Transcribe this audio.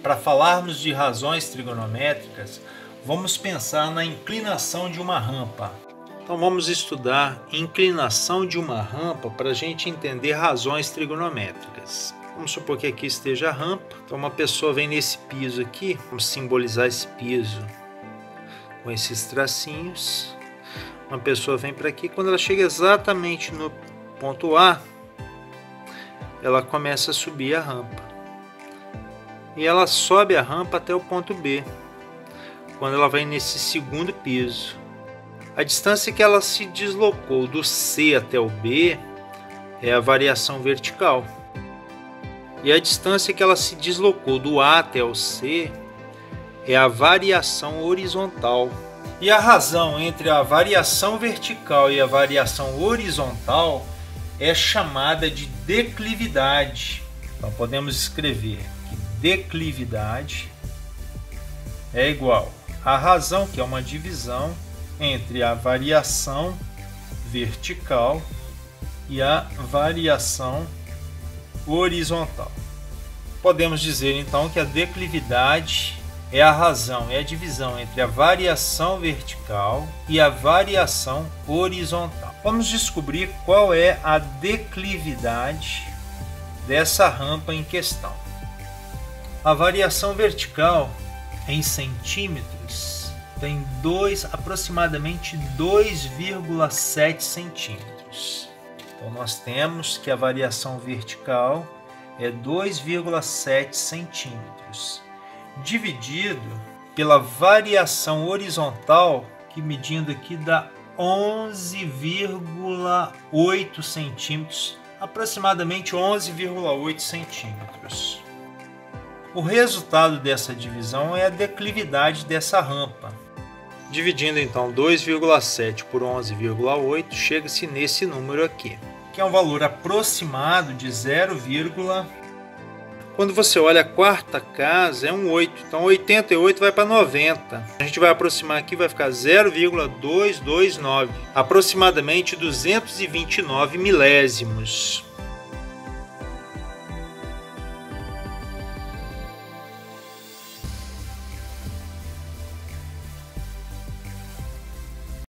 Para falarmos de razões trigonométricas, vamos pensar na inclinação de uma rampa. Então vamos estudar inclinação de uma rampa para a gente entender razões trigonométricas. Vamos supor que aqui esteja a rampa. Então uma pessoa vem nesse piso aqui, vamos simbolizar esse piso com esses tracinhos. Uma pessoa vem para aqui, quando ela chega exatamente no ponto A, ela começa a subir a rampa. E ela sobe a rampa até o ponto B, quando ela vai nesse segundo piso. A distância que ela se deslocou do C até o B é a variação vertical. E a distância que ela se deslocou do A até o C é a variação horizontal. E a razão entre a variação vertical e a variação horizontal é chamada de declividade. Então podemos escrever que declividade é igual a razão, que é uma divisão entre a variação vertical e a variação horizontal. Podemos dizer então que a declividade é a razão, é a divisão entre a variação vertical e a variação horizontal. Vamos descobrir qual é a declividade dessa rampa em questão. A variação vertical em centímetros tem dois, aproximadamente 2,7 centímetros. Então nós temos que a variação vertical é 2,7 centímetros dividido pela variação horizontal, que medindo aqui dá 11,8 centímetros, aproximadamente 11,8 centímetros. O resultado dessa divisão é a declividade dessa rampa. Dividindo então 2,7 por 11,8, chega-se nesse número aqui, que é um valor aproximado de 0,8 quando você olha a quarta casa, é um 8. Então 88 vai para 90. A gente vai aproximar aqui, vai ficar 0,229. Aproximadamente 229 milésimos.